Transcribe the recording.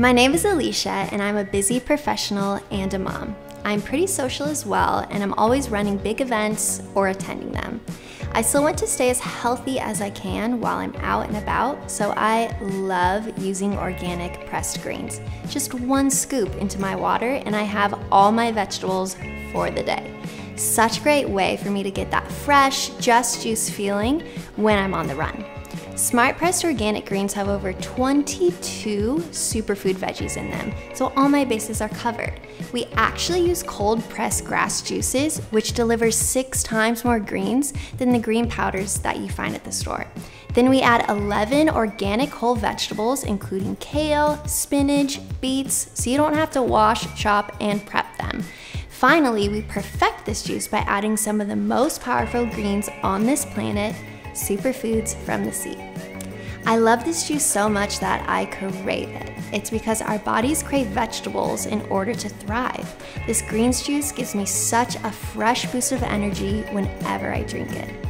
My name is Alicia, and I'm a busy professional and a mom. I'm pretty social as well, and I'm always running big events or attending them. I still want to stay as healthy as I can while I'm out and about, so I love using organic pressed greens. Just one scoop into my water, and I have all my vegetables for the day. Such a great way for me to get that fresh, just juice feeling when I'm on the run. Smart Pressed Organic Greens have over 22 superfood veggies in them, so all my bases are covered. We actually use cold pressed grass juices, which delivers six times more greens than the green powders that you find at the store. Then we add 11 organic whole vegetables, including kale, spinach, beets, so you don't have to wash, chop, and prep them. Finally, we perfect this juice by adding some of the most powerful greens on this planet superfoods from the sea. I love this juice so much that I crave it. It's because our bodies crave vegetables in order to thrive. This greens juice gives me such a fresh boost of energy whenever I drink it.